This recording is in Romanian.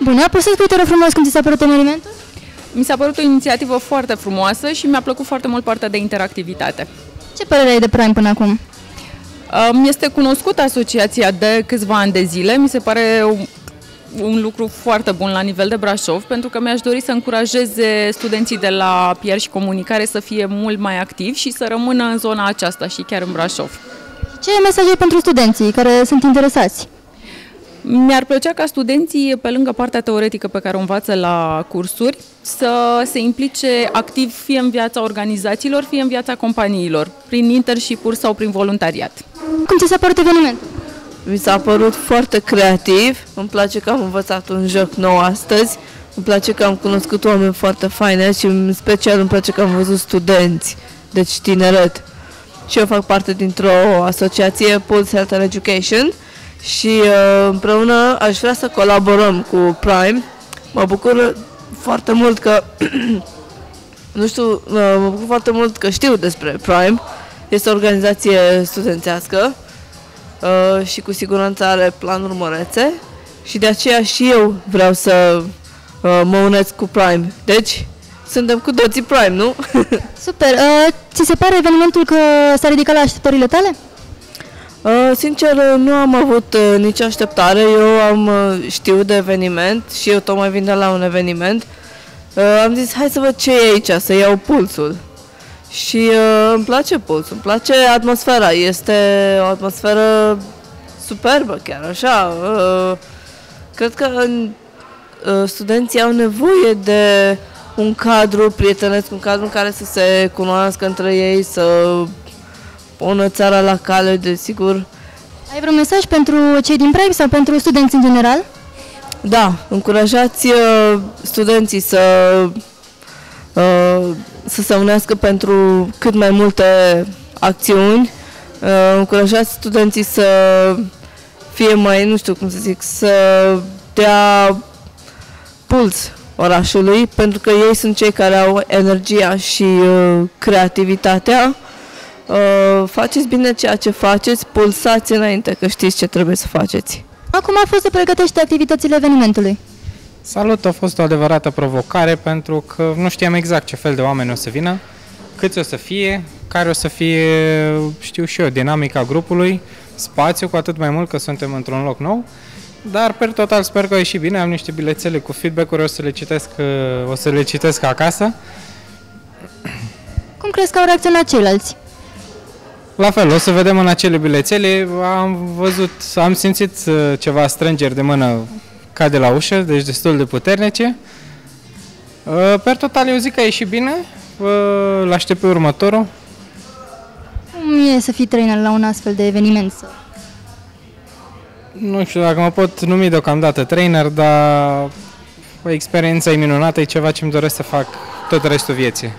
Bună, poți să spui te rog frumos cum ți s-a părut evenimentul? Mi s-a părut o inițiativă foarte frumoasă și mi-a plăcut foarte mult partea de interactivitate. Ce părere ai de Prime până acum? Mi este cunoscută asociația de câțiva ani de zile, mi se pare un, un lucru foarte bun la nivel de Brașov, pentru că mi-aș dori să încurajeze studenții de la PR și comunicare să fie mult mai activi și să rămână în zona aceasta și chiar în Brașov. Ce mesaj ai pentru studenții care sunt interesați? Mi-ar plăcea ca studenții, pe lângă partea teoretică pe care o învață la cursuri, să se implice activ fie în viața organizațiilor, fie în viața companiilor, prin internship-uri sau prin voluntariat. Cum ți s-a părut evenimentul? Mi s-a părut foarte creativ, îmi place că am învățat un joc nou astăzi, îmi place că am cunoscut oameni foarte faine și în special îmi place că am văzut studenți, deci tineret. Și eu fac parte dintr-o asociație Pulse Health and Education și uh, împreună aș vrea să colaborăm cu Prime. Mă bucur foarte mult că nu știu, uh, mă bucur foarte mult că știu despre Prime. Este o organizație studențească uh, și cu siguranță are planuri mărețe și de aceea și eu vreau să uh, mă unesc cu Prime. Deci, suntem cu toții Prime, nu? Super! Uh, ți se pare evenimentul că s-a ridicat la așteptările tale? Uh, sincer, nu am avut uh, nicio așteptare. Eu am uh, știu de eveniment și eu tocmai vin de la un eveniment. Uh, am zis, hai să văd ce e aici, să iau pulsul. Și uh, îmi place pulsul, îmi place atmosfera. Este o atmosferă superbă chiar, așa. Uh, cred că uh, studenții au nevoie de un cadru prietenesc, un cadru în care să se cunoască între ei, să pună țara la cale, desigur. Ai vreun mesaj pentru cei din Prime sau pentru studenți în general? Da, încurajați uh, studenții să, uh, să se unească pentru cât mai multe acțiuni. Uh, încurajați studenții să fie mai, nu știu cum să zic, să dea puls orașului, pentru că ei sunt cei care au energia și uh, creativitatea. Uh, faceți bine ceea ce faceți, pulsați înainte, că știți ce trebuie să faceți. Acum a fost să pregătești activitățile evenimentului. Salut, a fost o adevărată provocare pentru că nu știam exact ce fel de oameni o să vină, câți o să fie, care o să fie, știu și eu, dinamica grupului, spațiu, cu atât mai mult că suntem într-un loc nou. Dar, per total, sper că a ieșit bine. Am niște bilețele cu feedback-uri, o să le citesc, uh, o să le citesc acasă. Cum crezi că au reacționat ceilalți? La fel, o să vedem în acele bilețele. Am văzut, am simțit uh, ceva strângeri de mână ca de la ușă, deci destul de puternice. Uh, per total, eu zic că a ieșit bine. L aștept pe următorul. Cum e să fii trainer la un astfel de eveniment? Nu știu dacă mă pot numi deocamdată trainer, dar o experiență minunată, e ceva ce îmi doresc să fac tot restul vieții.